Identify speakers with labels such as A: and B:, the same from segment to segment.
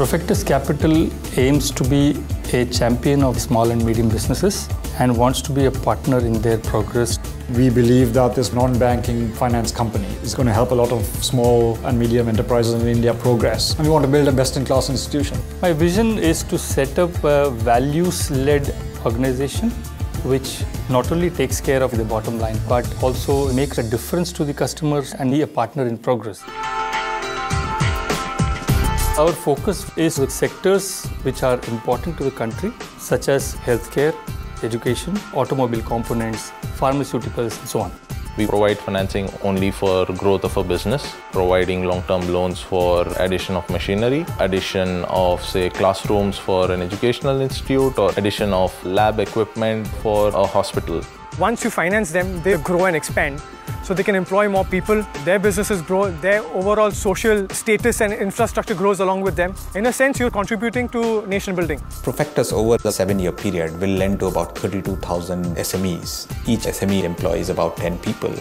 A: Profectus Capital aims to be a champion of small and medium businesses and wants to be a partner in their progress.
B: We believe that this non-banking finance company is going to help a lot of small and medium enterprises in India progress. And we want to build a best-in-class institution.
A: My vision is to set up a values-led organization which not only takes care of the bottom line but also makes a difference to the customers and be a partner in progress. Our focus is with sectors which are important to the country such as healthcare, education, automobile components, pharmaceuticals and so on.
C: We provide financing only for growth of a business, providing long-term loans for addition of machinery, addition of say classrooms for an educational institute or addition of lab equipment for a hospital.
D: Once you finance them, they grow and expand so they can employ more people, their businesses grow, their overall social status and infrastructure grows along with them. In a sense, you're contributing to nation building.
E: Profectus over the seven-year period will lend to about 32,000 SMEs. Each SME employs about 10 people.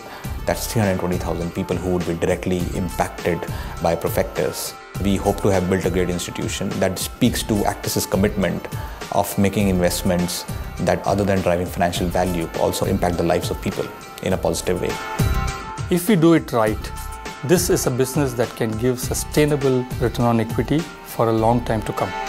E: That's 320,000 people who would be directly impacted by Profectus. We hope to have built a great institution that speaks to Actis's commitment of making investments that other than driving financial value also impact the lives of people in a positive way.
A: If we do it right, this is a business that can give sustainable return on equity for a long time to come.